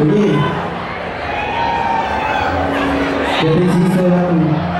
Oye, ¿qué te